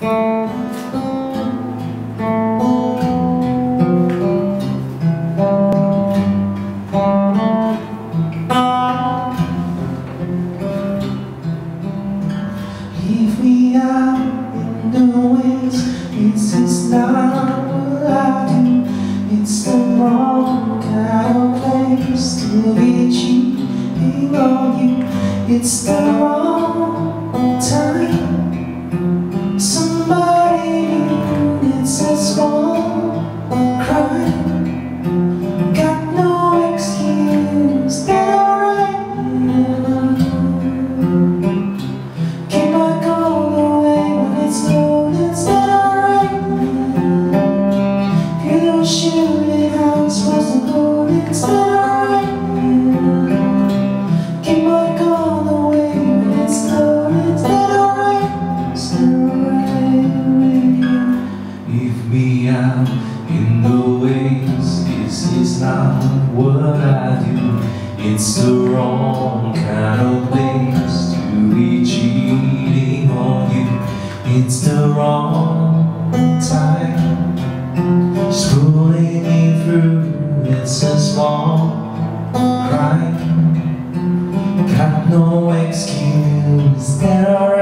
Leave me out in the ways It's not what I do. It's the wrong kind of place To be cheating on you. It's the wrong time Is not what I do. It's the wrong kind of place to be cheating on you. It's the wrong time. Just pulling me through. It's a small crime. Got no excuse. They're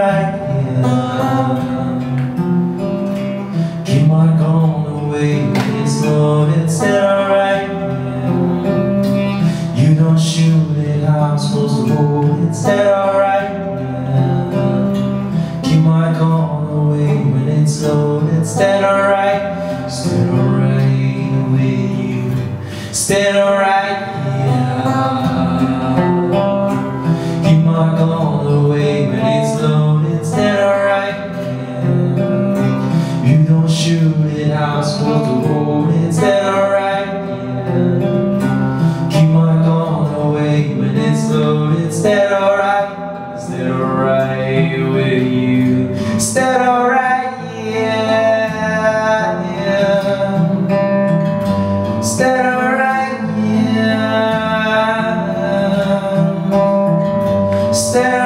That alright? Yeah. Keep on going away when it's. It's that alright? Yeah. You don't shoot it I'm supposed to hold. It's that alright? Yeah. Keep on going away when it's. It's that alright? That alright with you? That alright? Yeah, yeah. That alright? Stay